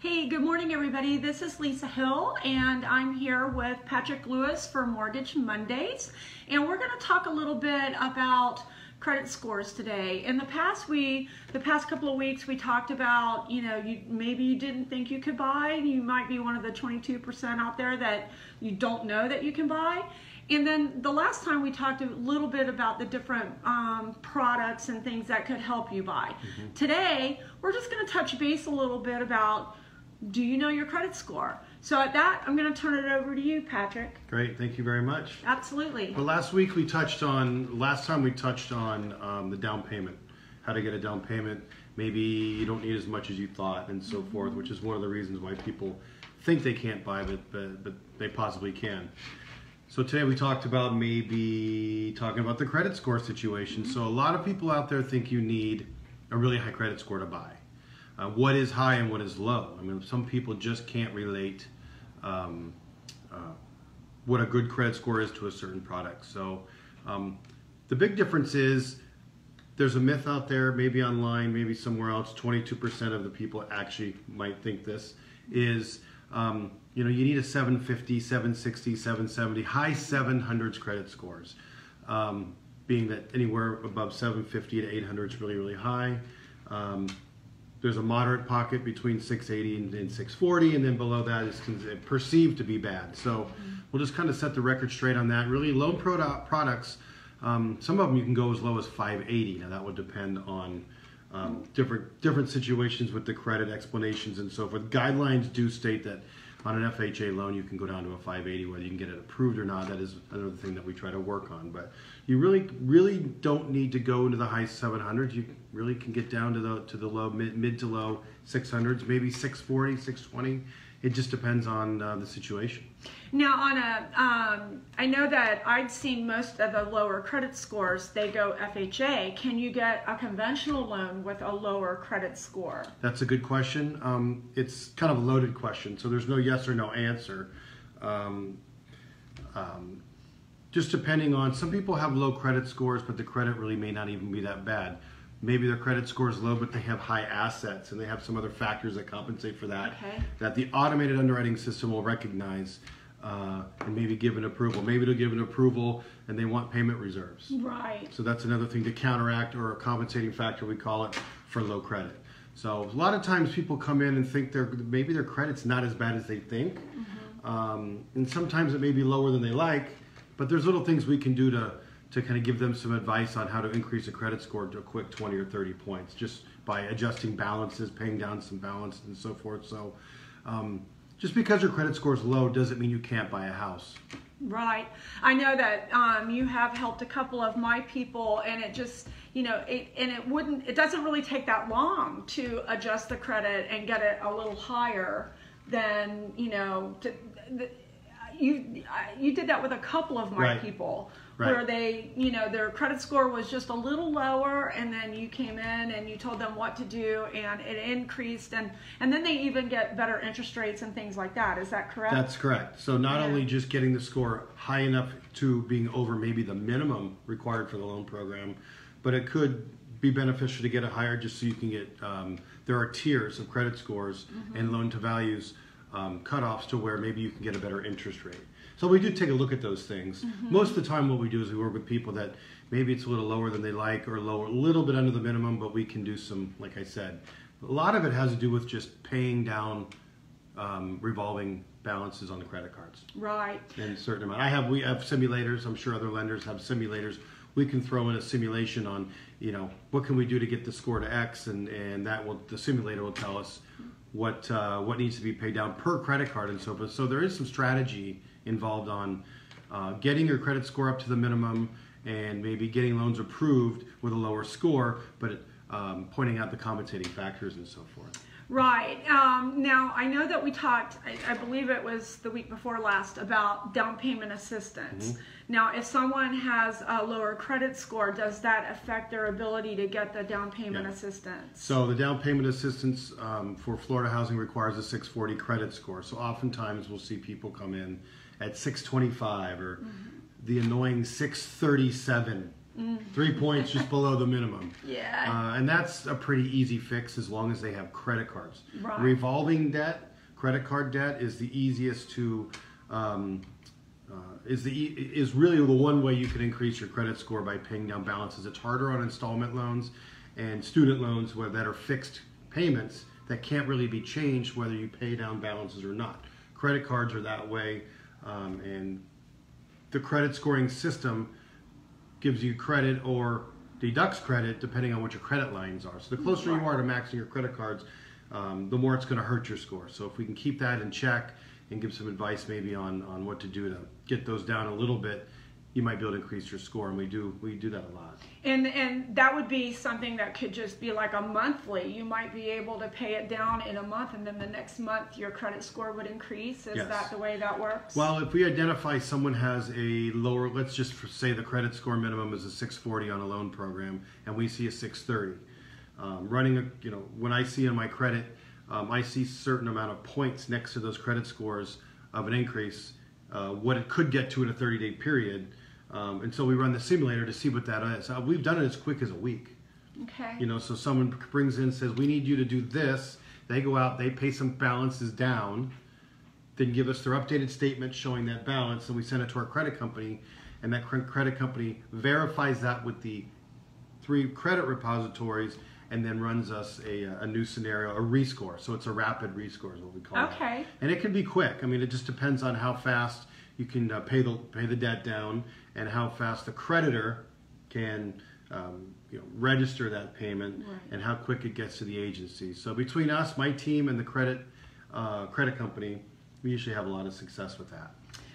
Hey, good morning, everybody. This is Lisa Hill, and I'm here with Patrick Lewis for Mortgage Mondays. And we're going to talk a little bit about credit scores today. In the past, we, the past couple of weeks, we talked about, you know, you maybe you didn't think you could buy. You might be one of the 22% out there that you don't know that you can buy. And then the last time we talked a little bit about the different um, products and things that could help you buy. Mm-hmm. Today, we're just going to touch base a little bit about do you know your credit score? So at that, I'm going to turn it over to you, Patrick. Great, thank you very much. Absolutely. Well, last week we touched on, last time we touched on um, the down payment, how to get a down payment. Maybe you don't need as much as you thought and so mm-hmm. forth, which is one of the reasons why people think they can't buy, but, but, but they possibly can. So today we talked about maybe talking about the credit score situation. Mm-hmm. So a lot of people out there think you need a really high credit score to buy uh, what is high and what is low. I mean, some people just can't relate um, uh, what a good credit score is to a certain product. So um, the big difference is there's a myth out there, maybe online, maybe somewhere else. 22% of the people actually might think this is. Um, you know, you need a 750, 760, 770, high 700s credit scores. Um, being that anywhere above 750 to 800 is really, really high. Um, there's a moderate pocket between 680 and, and 640, and then below that is perceived to be bad. So mm-hmm. we'll just kind of set the record straight on that. Really, loan product, products, um, some of them you can go as low as 580. Now that would depend on um, different different situations with the credit explanations and so forth. Guidelines do state that on an FHA loan, you can go down to a 580, whether you can get it approved or not. That is another thing that we try to work on. But you really, really don't need to go into the high 700s. You really can get down to the to the low mid, mid to low 600s, maybe 640, 620 it just depends on uh, the situation. Now, on a, um, I know that I'd seen most of the lower credit scores, they go FHA. Can you get a conventional loan with a lower credit score? That's a good question. Um, it's kind of a loaded question, so there's no yes or no answer. Um, um just depending on, some people have low credit scores, but the credit really may not even be that bad maybe their credit score is low, but they have high assets and they have some other factors that compensate for that. Okay. That the automated underwriting system will recognize uh, and maybe give an approval. Maybe they'll give an approval and they want payment reserves. Right. So that's another thing to counteract or a compensating factor, we call it, for low credit. So a lot of times people come in and think their maybe their credit's not as bad as they think, mm-hmm. um, and sometimes it may be lower than they like. But there's little things we can do to to kind of give them some advice on how to increase a credit score to a quick 20 or 30 points just by adjusting balances, paying down some balance, and so forth. So, um, just because your credit score is low doesn't mean you can't buy a house. Right. I know that um, you have helped a couple of my people, and it just, you know, it, and it wouldn't, it doesn't really take that long to adjust the credit and get it a little higher than, you know, to, the, you you did that with a couple of my right. people right. where they you know their credit score was just a little lower and then you came in and you told them what to do and it increased and and then they even get better interest rates and things like that is that correct that's correct so not yeah. only just getting the score high enough to being over maybe the minimum required for the loan program but it could be beneficial to get it higher just so you can get um, there are tiers of credit scores mm-hmm. and loan to values um, cutoffs to where maybe you can get a better interest rate. So we do take a look at those things. Mm-hmm. Most of the time, what we do is we work with people that maybe it's a little lower than they like or lower, a little bit under the minimum, but we can do some, like I said, a lot of it has to do with just paying down um, revolving balances on the credit cards. Right. In a certain amount. I have we have simulators. I'm sure other lenders have simulators. We can throw in a simulation on, you know, what can we do to get the score to X, and and that will the simulator will tell us what uh, what needs to be paid down per credit card and so forth. So there is some strategy involved on uh, getting your credit score up to the minimum and maybe getting loans approved with a lower score, but um, pointing out the compensating factors and so forth. Right. Um, now, I know that we talked, I, I, believe it was the week before last, about down payment assistance. Mm-hmm. Now, if someone has a lower credit score, does that affect their ability to get the down payment yeah. assistance? So, the down payment assistance um, for Florida housing requires a 640 credit score. So, oftentimes we'll see people come in at 625 or mm-hmm. the annoying 637 Three points just below the minimum. Yeah. Uh, and that's a pretty easy fix as long as they have credit cards. Right. Revolving debt, credit card debt is the easiest to. Um, uh, is the is really the one way you can increase your credit score by paying down balances. It's harder on installment loans and student loans where that are fixed payments that can't really be changed whether you pay down balances or not. Credit cards are that way, um, and the credit scoring system gives you credit or deducts credit depending on what your credit lines are. So the closer you are to maxing your credit cards, um, the more it's going to hurt your score. So if we can keep that in check and give some advice maybe on, on what to do to get those down a little bit, you might be able to increase your score. And we do we do that a lot. And and that would be something that could just be like a monthly. You might be able to pay it down in a month, and then the next month your credit score would increase. Is Yes. that the way that works? Well, if we identify someone has a lower, let's just say the credit score minimum is a 640 on a loan program, and we see a 630. Um, running a, you know, when I see in my credit, um, I see certain amount of points next to those credit scores of an increase, uh, what it could get to in a 30 day period. Um, and so we run the simulator to see what that is. Uh, we've done it as quick as a week. okay. You know, so someone brings in says, "We need you to do this." They go out, they pay some balances down, then give us their updated statement showing that balance, and we send it to our credit company, and that credit company verifies that with the three credit repositories, and then runs us a, a new scenario, a rescore. So it's a rapid rescore is what we call it. Okay. And it can be quick. I mean, it just depends on how fast you can uh, pay the pay the debt down, and how fast the creditor can um, you know register that payment, Right. and how quick it gets to the agency. So between us, my team, and the credit uh, credit company, we usually have a lot of success with that.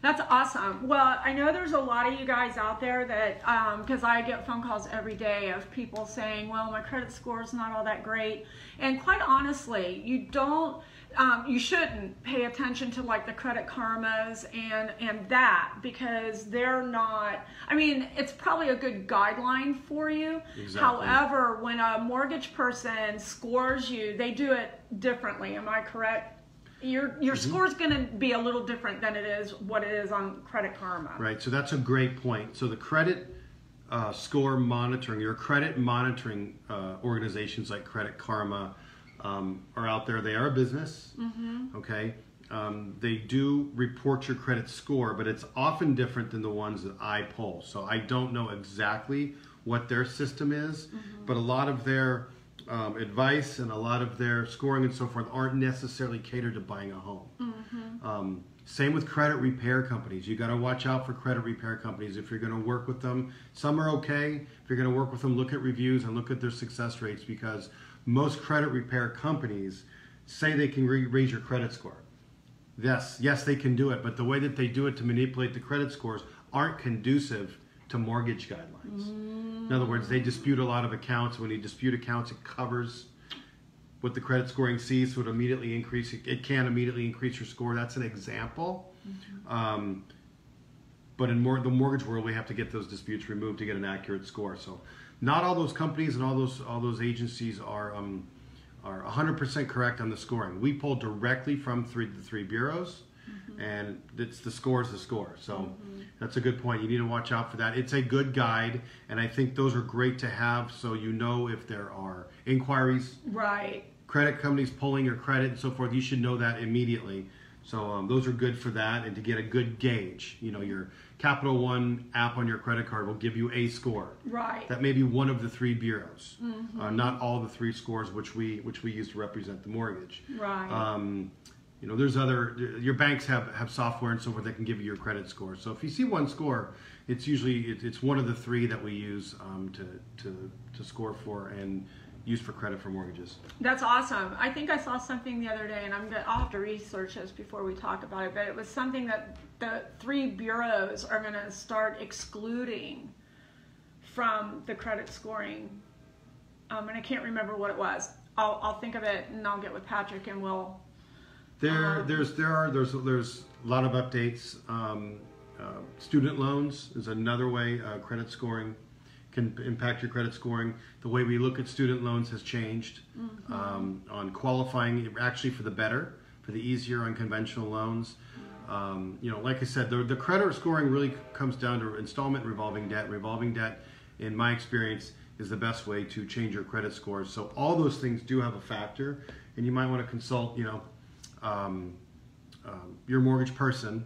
That's awesome. Well, I know there's a lot of you guys out there that, because I get phone calls every day of people saying, well, my credit score is not all that great. And quite honestly, you don't, um, you shouldn't pay attention to like the credit karmas and, and that because they're not, I mean, it's probably a good guideline for you. Exactly. However, when a mortgage person scores you, they do it differently. Am I correct? Your your Mm-hmm. score's going to be a little different than it is what it is on Credit Karma. Right. So that's a great point. So the credit uh, score monitoring, your credit monitoring uh, organizations like Credit Karma um, are out there. They are a business. Okay. Um, they do report your credit score, but it's often different than the ones that I pull. So I don't know exactly what their system is, but a lot of their um, advice and a lot of their scoring and so forth aren't necessarily catered to buying a home. Um, same with credit repair companies. You got to watch out for credit repair companies if you're going to work with them. Some are okay. If you're going to work with them, look at reviews and look at their success rates because most credit repair companies say they can re- raise your credit score. Yes, yes, they can do it, but the way that they do it to manipulate the credit scores aren't conducive to mortgage guidelines. In other words, they dispute a lot of accounts. When you dispute accounts, it covers what the credit scoring sees, so it immediately increase. It can immediately increase your score. That's an example. Um, but in more, the mortgage world, we have to get those disputes removed to get an accurate score. So, not all those companies and all those all those agencies are um, are 100% correct on the scoring. We pull directly from three the three bureaus, and it's the score is the score. So that's a good point. You need to watch out for that. It's a good guide, and I think those are great to have so you know if there are inquiries Right. credit companies pulling your credit and so forth, you should know that immediately. So um, those are good for that and to get a good gauge. You know, your Capital One app on your credit card will give you a score. Right. That may be one of the three bureaus, uh, not all the three scores which we which we use to represent the mortgage. Right. Um, you know, there's other your banks have have software and so forth that can give you your credit score. So if you see one score, it's usually it, it's one of the three that we use um, to to to score for and use for credit for mortgages. That's awesome. I think I saw something the other day, and I'm gonna, I'll have to research this before we talk about it. But it was something that the three bureaus are going to start excluding from the credit scoring. Um, and I can't remember what it was. I'll, I'll think of it, and I'll get with Patrick, and we'll. There, Um, there's, there are, there's, there's a lot of updates. Um, uh, student loans is another way uh, credit scoring can impact your credit scoring. The way we look at student loans has changed um, on qualifying, actually for the better, for the easier on conventional loans. Um, you know, like I said, the, the credit scoring really comes down to installment revolving debt. Revolving debt in my experience, is the best way to change your credit scores. So all those things do have a factor, and you might want to consult, you know, um, um, your mortgage person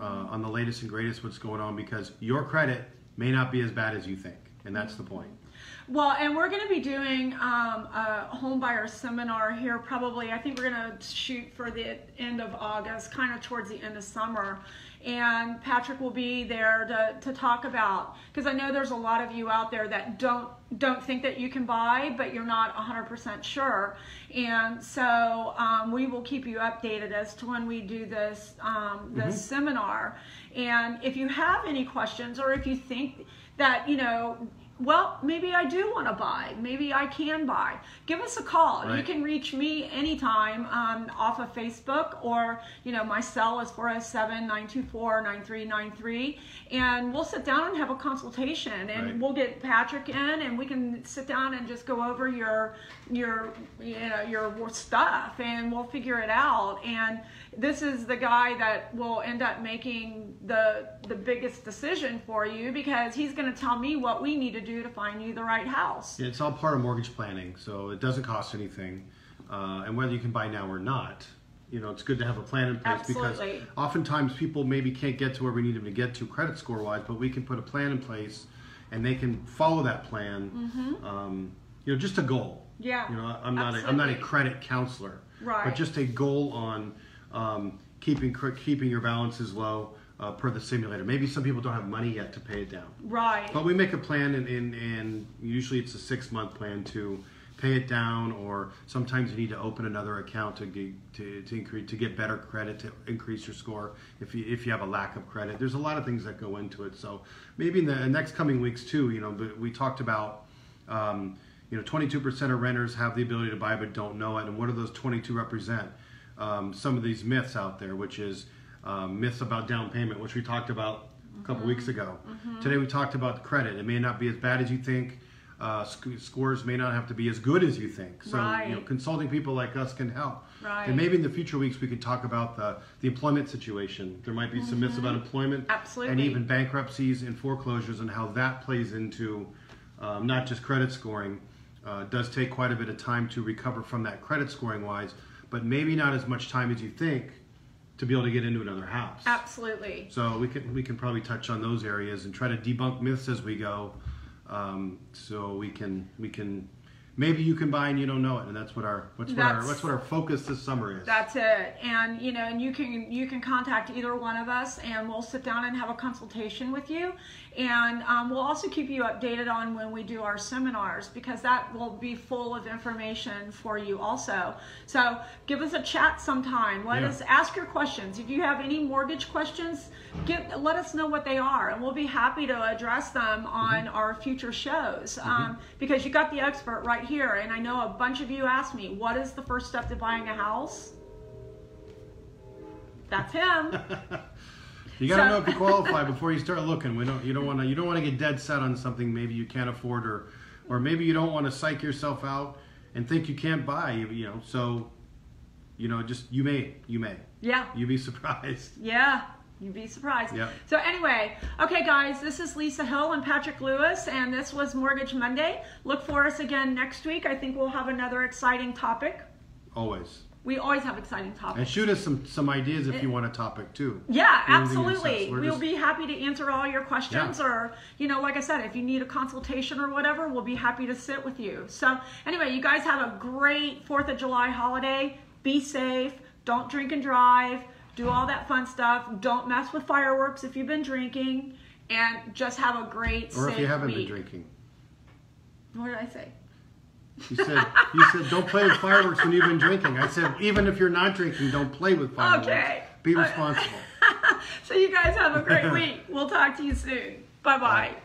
uh, on the latest and greatest what's going on because your credit may not be as bad as you think, and that's the point. Well, and we're going to be doing um, a home buyer seminar here probably. I think we're going to shoot for the end of August, kind of towards the end of summer. And Patrick will be there to, to talk about because I know there's a lot of you out there that don't don't think that you can buy, but you're not 100% sure. And so um, we will keep you updated as to when we do this um, this mm-hmm. seminar. And if you have any questions or if you think that you know well, maybe I do want to buy. Maybe I can buy. Give us a call. Right. You can reach me anytime um, off of Facebook or, you know, my cell is 407 924 9393. And we'll sit down and have a consultation and right. we'll get Patrick in and we can sit down and just go over your, your, you know, your stuff and we'll figure it out. And this is the guy that will end up making the, the biggest decision for you because he's going to tell me what we need to do to find you the right house. It's all part of mortgage planning, so it doesn't cost anything. Uh, and whether you can buy now or not, you know, it's good to have a plan in place Absolutely. because oftentimes people maybe can't get to where we need them to get to credit score wise, but we can put a plan in place and they can follow that plan. Mm-hmm. Um, you know, just a goal. Yeah. You know, I'm not a, I'm not a credit counselor, right? But just a goal on um, keeping keeping your balances low uh, per the simulator. Maybe some people don't have money yet to pay it down. Right. But we make a plan, and, and, and usually it's a six month plan to pay it down, or sometimes you need to open another account to get to, to increase to get better credit to increase your score if you if you have a lack of credit. There's a lot of things that go into it. So maybe in the next coming weeks too, you know, we talked about. Um, you know, 22% of renters have the ability to buy but don't know it. And what do those 22 represent? Um, some of these myths out there, which is um, myths about down payment, which we talked about a couple mm-hmm. weeks ago. Mm-hmm. Today we talked about credit. It may not be as bad as you think. Uh, sc- scores may not have to be as good as you think. So, right. you know, consulting people like us can help. Right. And maybe in the future weeks we could talk about the, the employment situation. There might be mm-hmm. some myths about mm-hmm. employment. Absolutely. And even bankruptcies and foreclosures and how that plays into um, not just credit scoring. Uh, does take quite a bit of time to recover from that credit scoring wise, but maybe not as much time as you think to be able to get into another house. Absolutely. So we can we can probably touch on those areas and try to debunk myths as we go, um, so we can we can maybe you can buy and you don't know it, and that's what our what's what our what's what our focus this summer is. That's it, and you know, and you can you can contact either one of us, and we'll sit down and have a consultation with you, and um, we'll also keep you updated on when we do our seminars because that will be full of information for you also. So give us a chat sometime. Let yeah. us ask your questions. If you have any mortgage questions, get let us know what they are, and we'll be happy to address them on mm-hmm. our future shows mm-hmm. um, because you got the expert right here. And I know a bunch of you asked me, what is the first step to buying a house? That's him. you got to so, know if you qualify before you start looking. We don't. You don't want to. You don't want to get dead set on something maybe you can't afford, or, or maybe you don't want to psych yourself out and think you can't buy. You, you know. So, you know, just you may. You may. Yeah. You'd be surprised. Yeah. You'd be surprised. Yep. So anyway, okay guys, this is Lisa Hill and Patrick Lewis, and this was Mortgage Monday. Look for us again next week. I think we'll have another exciting topic. Always. We always have exciting topics. And shoot us some, some ideas if eh. you want a topic too. Yeah, absolutely. We'll just... be happy to answer all your questions yeah. or, you know, like I said, if you need a consultation or whatever, we'll be happy to sit with you. So anyway, you guys have a great 4th of July holiday. Be safe. Don't drink and drive do all that fun stuff. Don't mess with fireworks if you've been drinking, and just have a great. Or if you haven't week. been drinking. What did I say? You said you said don't play with fireworks when you've been drinking. I said even if you're not drinking, don't play with fireworks. Okay. Be responsible. so you guys have a great week. We'll talk to you soon. Bye-bye. bye bye